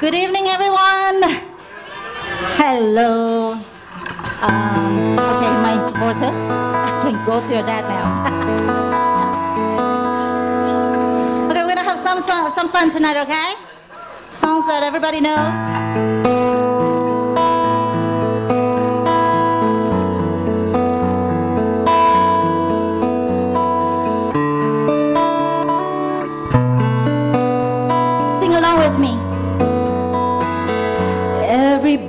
Good evening, everyone. Hello. Um, okay, my supporter. I can go to your dad now. okay, we're gonna have some some fun tonight. Okay, songs that everybody knows.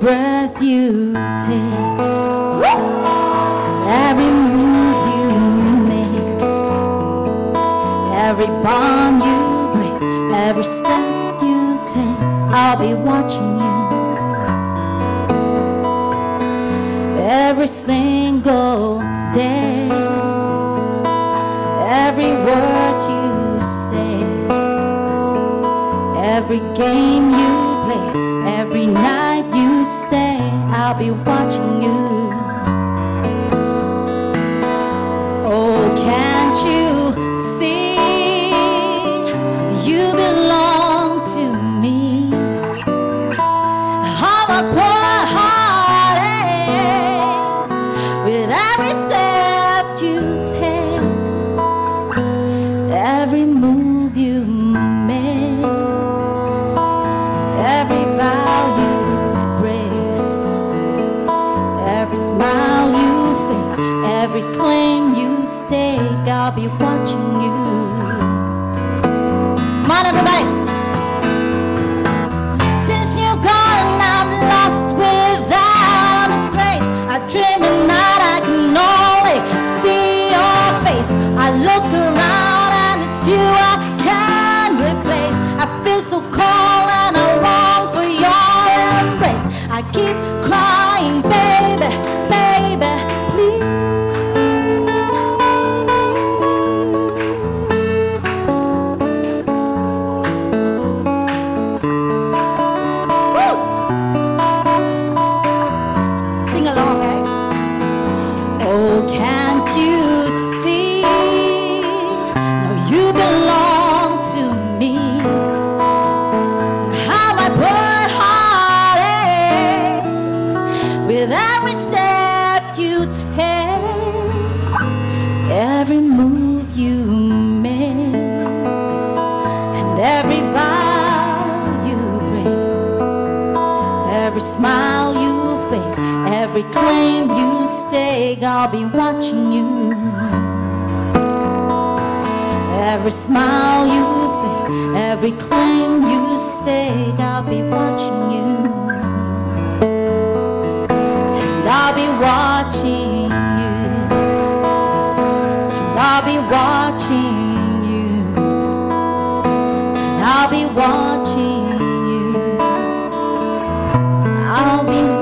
Breath you take, every move you make, every bond you break, every step you take, I'll be watching you. Every single day, every word you say. Every game you play, every night stay, I'll be watching you. Oh, can't you see? You belong to me. How my poor heart aches with every step you take, every move you make I'll be watching you. Come on, everybody. Since you're gone, I'm lost without a trace. I dream at night, I can only see your face. I look around and it's you I can't replace. I feel so cold you belong to me. How my poor heart aches with every step you take, every move you make, and every vow you break. Every smile you fake, every claim you stake, I'll be watching you. Every smile you fake, every claim you stake, I'll be watching you. And I'll be watching you. And I'll be watching you. And I'll be watching you. I'll be